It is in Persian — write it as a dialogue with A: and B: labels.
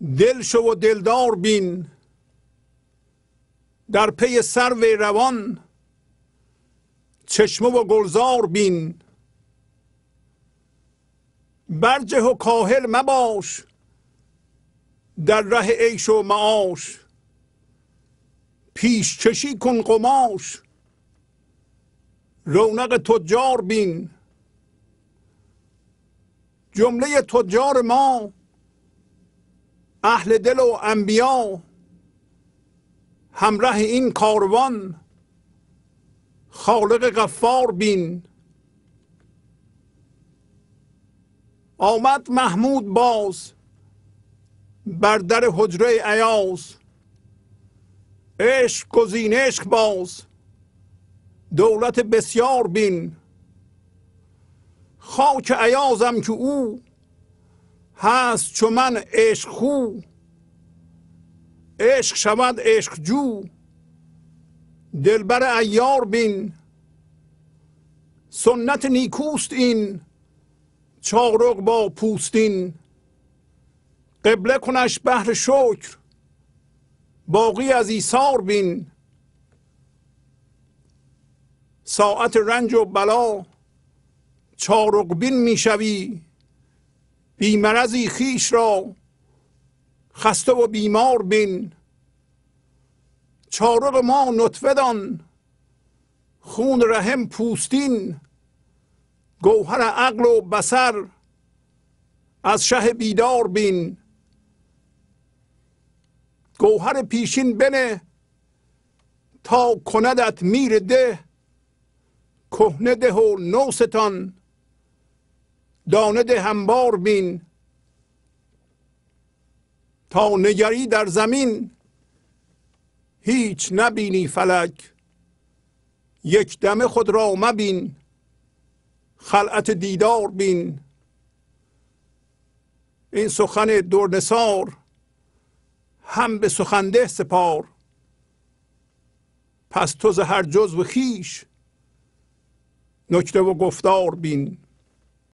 A: دل شو و دلدار بین. در پی سرو روان چشمه و گلزار بین. برجه و کاهل مباش در ره عیش و معاش. پیش چشی کن قماش رونق تجار بین. جمله تجار ما اهل دل و انبیا همراه این کاروان خالق غفار بین. آمد محمود باز بر در حجره عیاز عشق گزین عشق باز دولت بسیار بین. خاک عیازم که او هست چو من عشق خو عشق شود عشق جو. دلبر ایار بین سنت نیکوست این چارق با پوستین. قبله کنش بهر شکر باقی از ایثار بین. ساعت رنج و بلا چارق بین می‌شوی بیمرزی خیش را خسته و بیمار بین. چارق ما نطفه دان خون رحم پوستین گوهر عقل و بسر از شه بیدار بین. گوهر پیشین بنه تا کندت میر ده کهنه ده و نوستان. دانه ده همبار بین. تا نگری در زمین هیچ نبینی فلک. یک دم خود را مبین خلعت دیدار بین. این سخن دورنسار هم به سخنده سپار. پس تو هر جزو خیش نکته و گفتار بین.